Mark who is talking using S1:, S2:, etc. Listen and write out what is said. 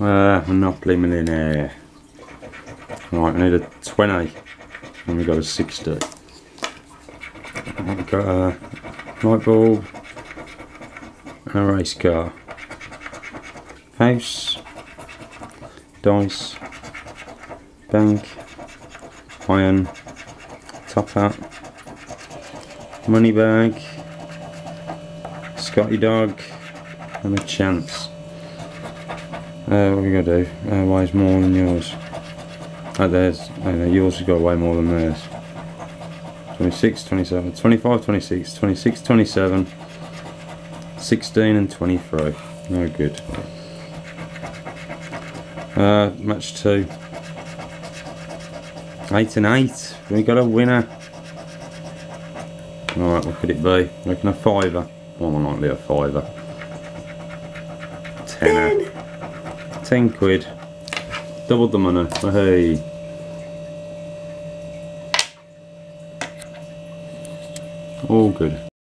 S1: Uh, Monopoly Millionaire. Right, I need a 20. And we got a 60. I've got a light bulb and a race car. House, dice, bank, iron, top hat, money bag, Scotty dog, and a chance. Uh, what are we gonna do? Uh, why is more than yours? Oh, there's, oh, no, yours has got way more than theirs. 26, 27, 25, 26, 26, 27, 16 and 23. No good. Uh, match 2. 8 and 8. We got a winner. Alright, what could it be? Making a fiver. More than likely a fiver. Tenner. 10 quid. Doubled the money. Oh, hey. All good.